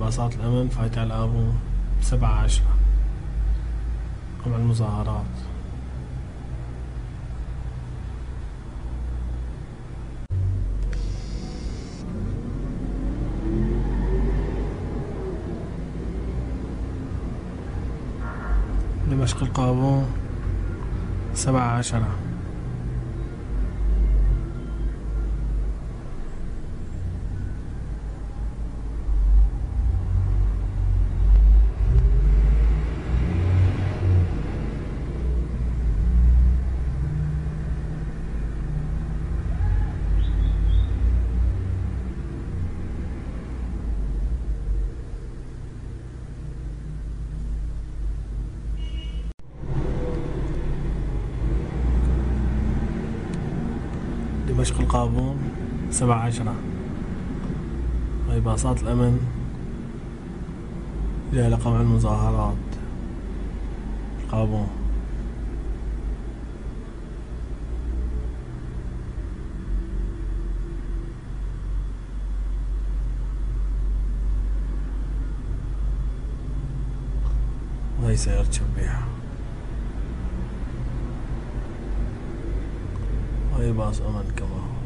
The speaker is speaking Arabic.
باصات الأمن فايتة على الآبو سبعة عشرة. قمع المظاهرات. دمشق القابون سبعة عشرة. دمشق القابون سبعة عشرة. هاي باصات الأمن جاي لقمع المظاهرات. القابون. وهي سيارة شبيحة. هاي باص أمن كمان.